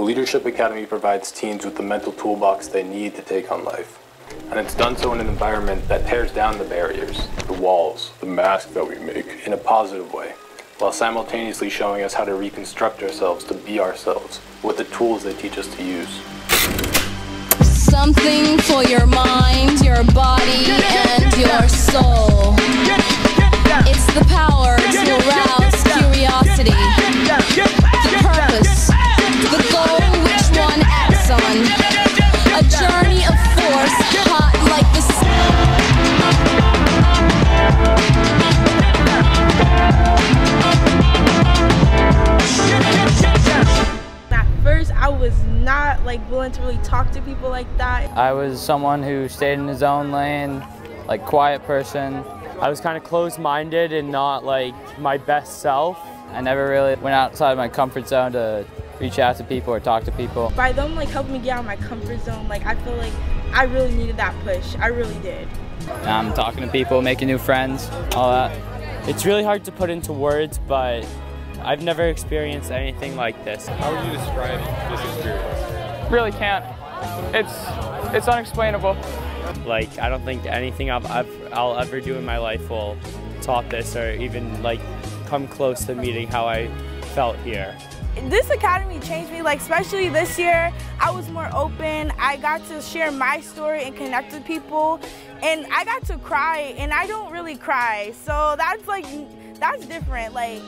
The Leadership Academy provides teens with the mental toolbox they need to take on life. And it's done so in an environment that tears down the barriers, the walls, the mask that we make in a positive way, while simultaneously showing us how to reconstruct ourselves to be ourselves with the tools they teach us to use. Something for your mind, your not like willing to really talk to people like that. I was someone who stayed in his own lane, like quiet person. I was kind of closed-minded and not like my best self. I never really went outside my comfort zone to reach out to people or talk to people. By them like helping me get out of my comfort zone, like I feel like I really needed that push. I really did. Um, talking to people, making new friends, all that. It's really hard to put into words, but I've never experienced anything like this. How would you describe this experience? Really can't. It's it's unexplainable. Like I don't think anything I've, I've, I'll ever do in my life will top this or even like come close to meeting how I felt here. This academy changed me, like especially this year, I was more open. I got to share my story and connect with people. And I got to cry and I don't really cry. So that's like, that's different. Like